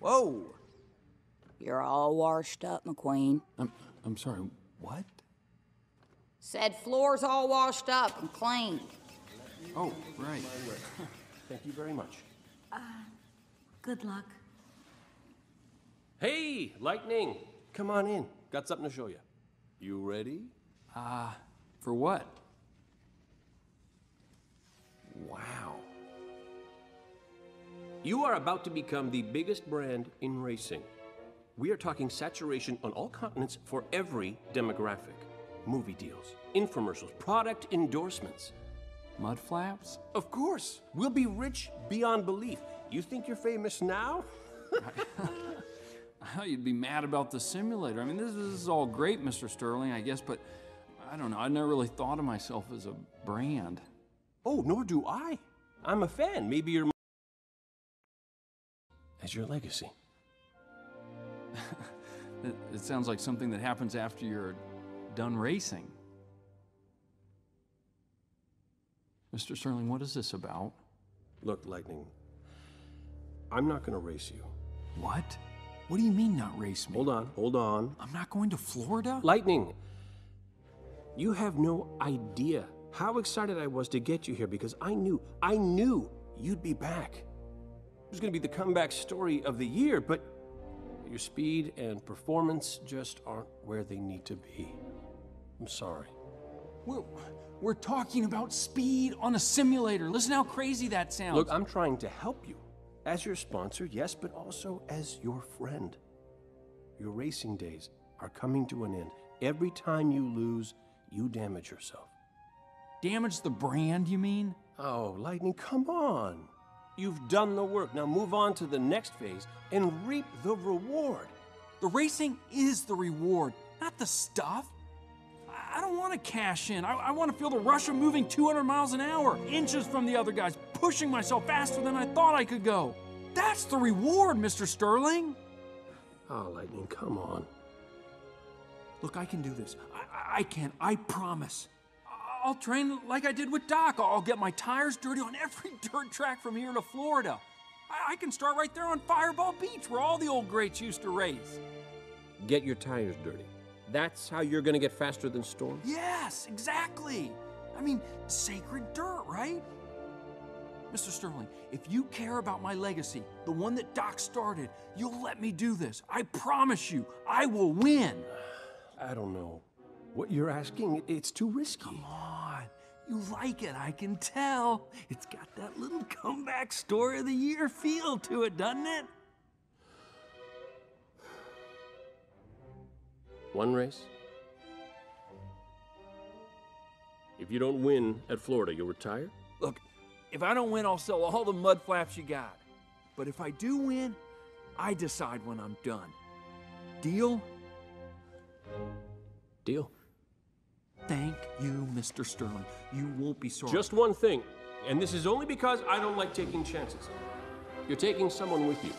Whoa! You're all washed up, McQueen. I'm, I'm sorry, what? Said floor's all washed up and clean. Oh, right. Thank you very much. Uh, Good luck. Hey, Lightning! Come on in. Got something to show you. You ready? Ah, for what? Wow. You are about to become the biggest brand in racing. We are talking saturation on all continents for every demographic movie deals, infomercials, product endorsements. Mud flaps? Of course, we'll be rich beyond belief. You think you're famous now? I thought you'd be mad about the simulator. I mean, this, this is all great, Mr. Sterling, I guess, but I don't know. I never really thought of myself as a brand. Oh, nor do I. I'm a fan. Maybe you're. As your legacy. It, it sounds like something that happens after you're done racing. Mr. Sterling, what is this about? Look, Lightning, I'm not gonna race you. What? What do you mean not race me? Hold on, hold on. I'm not going to Florida? Lightning, you have no idea how excited I was to get you here because I knew, I knew you'd be back. It was gonna be the comeback story of the year, but your speed and performance just aren't where they need to be. I'm sorry. We're, we're talking about speed on a simulator. Listen how crazy that sounds. Look, I'm trying to help you. As your sponsor, yes, but also as your friend. Your racing days are coming to an end. Every time you lose, you damage yourself. Damage the brand, you mean? Oh, Lightning, come on. You've done the work. Now move on to the next phase and reap the reward. The racing is the reward, not the stuff. I- don't want to cash in. I, I want to feel the rush of moving 200 miles an hour, inches from the other guys, pushing myself faster than I thought I could go. That's the reward, Mr. Sterling. Oh, Lightning, come on. Look, I can do this. I, I- can. I promise. I'll train like I did with Doc. I'll get my tires dirty on every dirt track from here to Florida. I, I can start right there on Fireball Beach, where all the old greats used to race. Get your tires dirty. That's how you're gonna get faster than Storm? Yes, exactly. I mean, sacred dirt, right? Mr. Sterling, if you care about my legacy, the one that Doc started, you'll let me do this. I promise you, I will win. I don't know. What you're asking, it's too risky. Come on. You like it, I can tell. It's got that little comeback story of the year feel to it, doesn't it? One race? If you don't win at Florida, you'll retire? Look, if I don't win, I'll sell all the mud flaps you got. But if I do win, I decide when I'm done. Deal? Deal. Thank you, Mr. Sterling. You won't be sorry. Just one thing, and this is only because I don't like taking chances. You're taking someone with you.